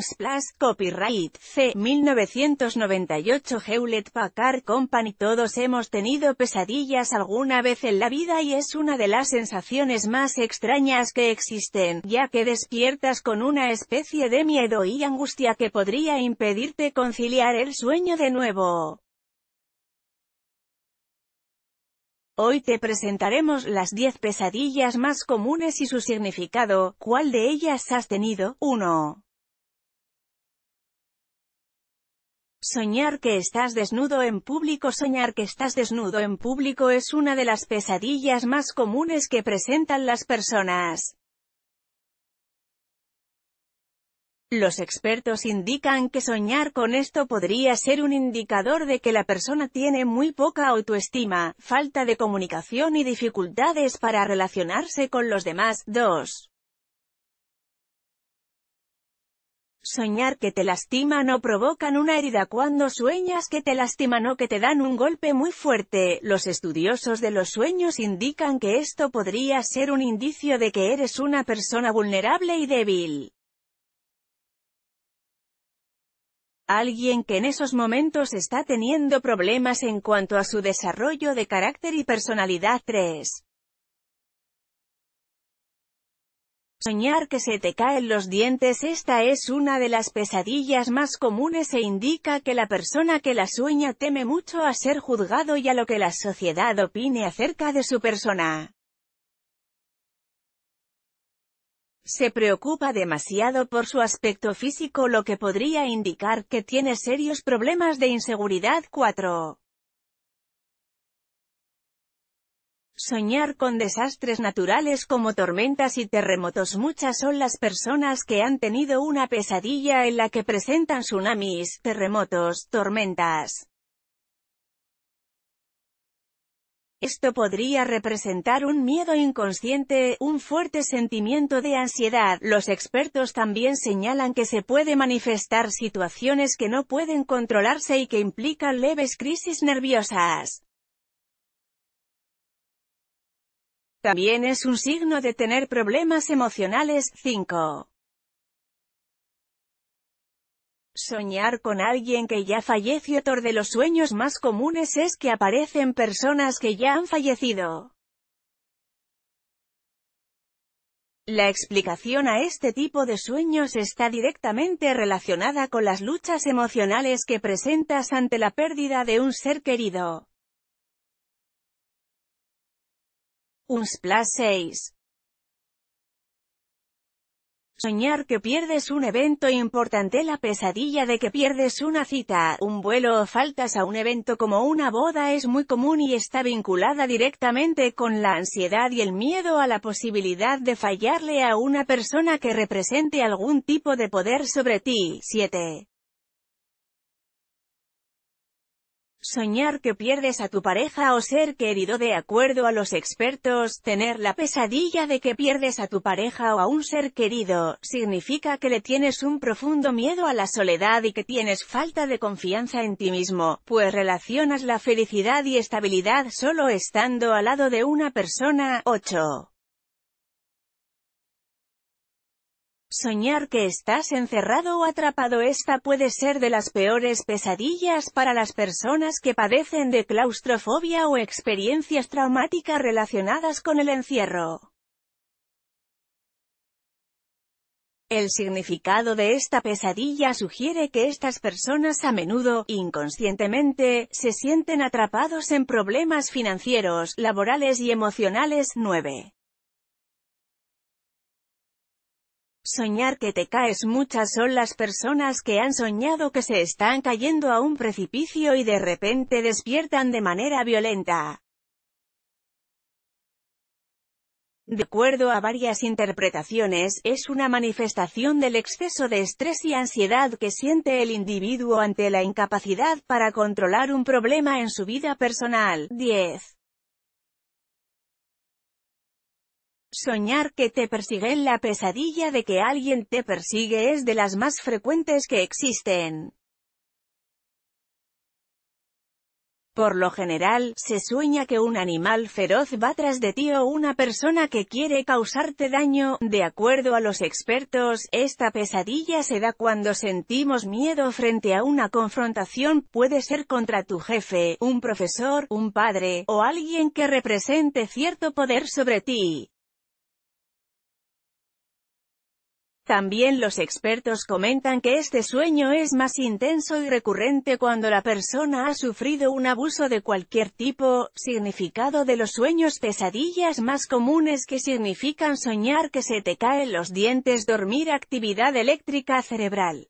Unsplash, copyright, C. 1998 Hewlett Packard Company Todos hemos tenido pesadillas alguna vez en la vida y es una de las sensaciones más extrañas que existen, ya que despiertas con una especie de miedo y angustia que podría impedirte conciliar el sueño de nuevo. Hoy te presentaremos las 10 pesadillas más comunes y su significado, ¿cuál de ellas has tenido? 1. Soñar que estás desnudo en público Soñar que estás desnudo en público es una de las pesadillas más comunes que presentan las personas. Los expertos indican que soñar con esto podría ser un indicador de que la persona tiene muy poca autoestima, falta de comunicación y dificultades para relacionarse con los demás. 2. Soñar que te lastiman o provocan una herida cuando sueñas que te lastiman o que te dan un golpe muy fuerte. Los estudiosos de los sueños indican que esto podría ser un indicio de que eres una persona vulnerable y débil. Alguien que en esos momentos está teniendo problemas en cuanto a su desarrollo de carácter y personalidad 3. Soñar que se te caen los dientes Esta es una de las pesadillas más comunes e indica que la persona que la sueña teme mucho a ser juzgado y a lo que la sociedad opine acerca de su persona. Se preocupa demasiado por su aspecto físico lo que podría indicar que tiene serios problemas de inseguridad 4. Soñar con desastres naturales como tormentas y terremotos Muchas son las personas que han tenido una pesadilla en la que presentan tsunamis, terremotos, tormentas. Esto podría representar un miedo inconsciente, un fuerte sentimiento de ansiedad. Los expertos también señalan que se puede manifestar situaciones que no pueden controlarse y que implican leves crisis nerviosas. También es un signo de tener problemas emocionales. 5. Soñar con alguien que ya falleció. Otro de los sueños más comunes es que aparecen personas que ya han fallecido. La explicación a este tipo de sueños está directamente relacionada con las luchas emocionales que presentas ante la pérdida de un ser querido. Unsplash 6. Soñar que pierdes un evento importante La pesadilla de que pierdes una cita, un vuelo o faltas a un evento como una boda es muy común y está vinculada directamente con la ansiedad y el miedo a la posibilidad de fallarle a una persona que represente algún tipo de poder sobre ti. 7. Soñar que pierdes a tu pareja o ser querido de acuerdo a los expertos, tener la pesadilla de que pierdes a tu pareja o a un ser querido, significa que le tienes un profundo miedo a la soledad y que tienes falta de confianza en ti mismo, pues relacionas la felicidad y estabilidad solo estando al lado de una persona. 8. Soñar que estás encerrado o atrapado Esta puede ser de las peores pesadillas para las personas que padecen de claustrofobia o experiencias traumáticas relacionadas con el encierro. El significado de esta pesadilla sugiere que estas personas a menudo, inconscientemente, se sienten atrapados en problemas financieros, laborales y emocionales. 9. Soñar que te caes Muchas son las personas que han soñado que se están cayendo a un precipicio y de repente despiertan de manera violenta. De acuerdo a varias interpretaciones, es una manifestación del exceso de estrés y ansiedad que siente el individuo ante la incapacidad para controlar un problema en su vida personal. 10. Soñar que te persiguen la pesadilla de que alguien te persigue es de las más frecuentes que existen. Por lo general, se sueña que un animal feroz va tras de ti o una persona que quiere causarte daño. De acuerdo a los expertos, esta pesadilla se da cuando sentimos miedo frente a una confrontación, puede ser contra tu jefe, un profesor, un padre, o alguien que represente cierto poder sobre ti. También los expertos comentan que este sueño es más intenso y recurrente cuando la persona ha sufrido un abuso de cualquier tipo. Significado de los sueños pesadillas más comunes que significan soñar que se te caen los dientes dormir actividad eléctrica cerebral.